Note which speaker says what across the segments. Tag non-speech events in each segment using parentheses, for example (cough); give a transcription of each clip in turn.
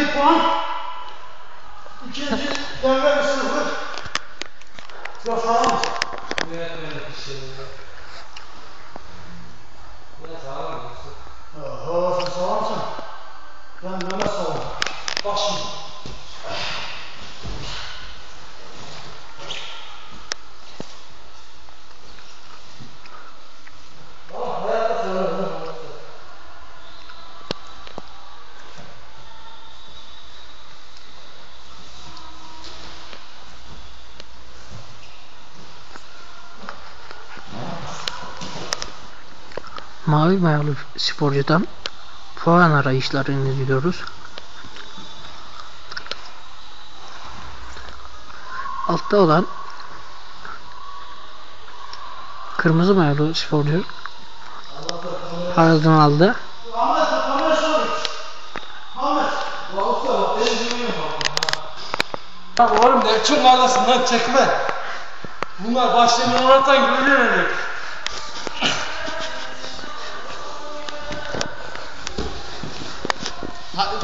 Speaker 1: bir puan. İkinci devre bir sıfır. Olun.
Speaker 2: Ne öyle bir şey
Speaker 3: Mavi mayalı sporcudan puan arayışlarını izliyoruz. Altta olan kırmızı mayalı sporcu Arazını aldı.
Speaker 1: Ahmet kamera sorun. Ahmet.
Speaker 2: Vallahi bak benim düğünüm var.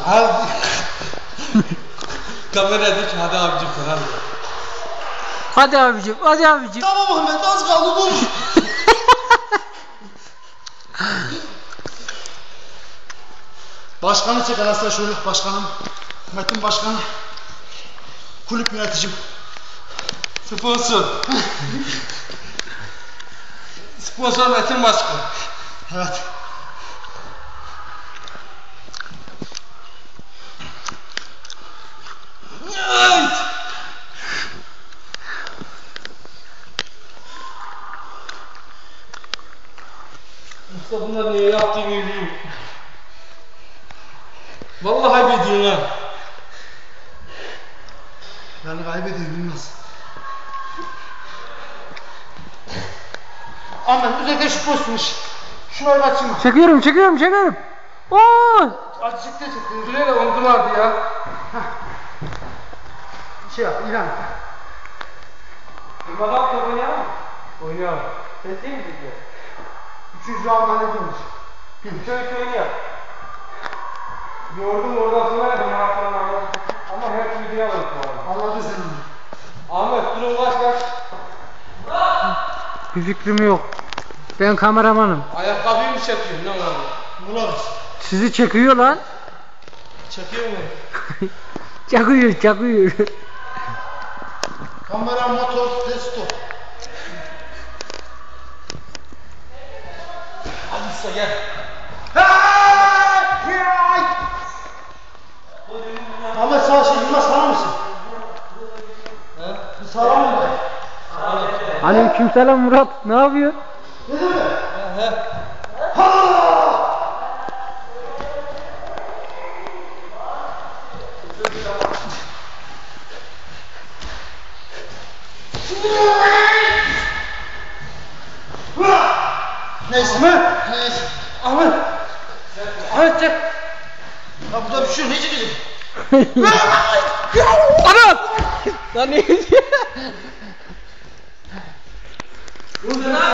Speaker 2: Hadi. Kamerada hadi abicim falan.
Speaker 3: Hadi abicim, hadi abicim.
Speaker 1: Tamam Ahmet az kaldı dur. Başkanı çek arasında şöyle başkanım. Metin başkanı. Kulüp yöneticim.
Speaker 2: Sponsor. Sponsor Metin Başkan.
Speaker 1: Evet.
Speaker 2: kitabında diye yaptığı gibi Vallahi kaybediyorsun ha.
Speaker 1: Yani kaybediyor bilmez. Aman üzerinde şu postmuş. Şunları açayım.
Speaker 3: Çekiyorum, çekiyorum, çekiyorum. Oo!
Speaker 1: Açıkta çıktı.
Speaker 2: Üzüle de ondulardı ya. Heh.
Speaker 1: Şey yap, ilan.
Speaker 2: Durmadan top oynayalım mı? Oynayalım. Sesli mi gidiyor?
Speaker 1: 300 round halledilmiş.
Speaker 2: Bir şey söylüyor. Gördüm oradan sonra yapın. Ama her türlü diye alırız bu arada.
Speaker 1: Seni.
Speaker 2: Ahmet durun kaç kaç.
Speaker 3: Bir fikrim yok. Ben kameramanım.
Speaker 2: Ayakkabıyı mı çekiyorsun lan abi?
Speaker 1: Bulamaz.
Speaker 3: Sizi çekiyor lan.
Speaker 2: Çekiyor mu? (laughs)
Speaker 3: çakıyor, çakıyor.
Speaker 1: Kamera motor
Speaker 2: He?
Speaker 1: Bir sağlam mı?
Speaker 3: Aleykümselam Murat. Ne yapıyor?
Speaker 1: Ne
Speaker 2: he.
Speaker 1: Neyse.
Speaker 2: Ahmet!
Speaker 1: Neyse.
Speaker 2: Ahmet! Ahmet çek!
Speaker 1: Ya burada bir şey. Ne çekecek? (laughs)
Speaker 3: Ana! Lan ne?